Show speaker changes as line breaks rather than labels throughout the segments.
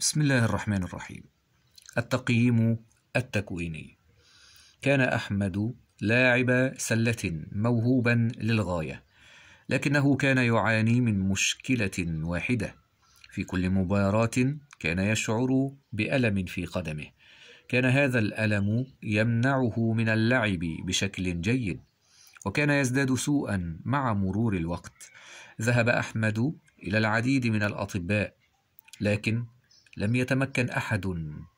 بسم الله الرحمن الرحيم. التقييم التكويني. كان أحمد لاعب سلة موهوبا للغاية لكنه كان يعاني من مشكلة واحدة. في كل مباراة كان يشعر بألم في قدمه. كان هذا الألم يمنعه من اللعب بشكل جيد وكان يزداد سوءا مع مرور الوقت. ذهب أحمد إلى العديد من الأطباء لكن لم يتمكن أحد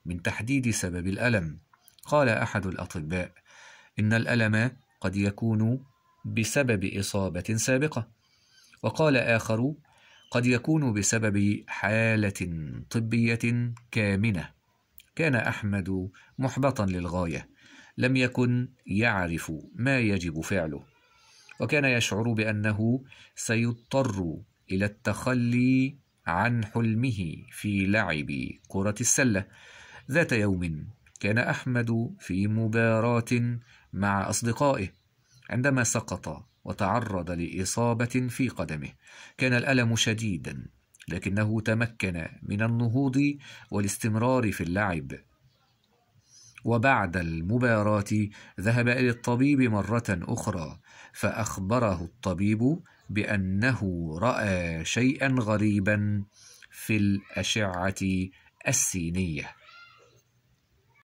من تحديد سبب الألم. قال أحد الأطباء إن الألم قد يكون بسبب إصابة سابقة. وقال آخر قد يكون بسبب حالة طبية كامنة. كان أحمد محبطا للغاية لم يكن يعرف ما يجب فعله. وكان يشعر بأنه سيضطر إلى التخلي عن حلمه في لعب كرة السلة. ذات يوم كان أحمد في مباراة مع أصدقائه عندما سقط وتعرض لإصابة في قدمه. كان الألم شديدا لكنه تمكن من النهوض والاستمرار في اللعب. وبعد المباراة ذهب إلى الطبيب مرة أخرى فأخبره الطبيب بأنه رأى شيئا غريبا في الأشعة السينية.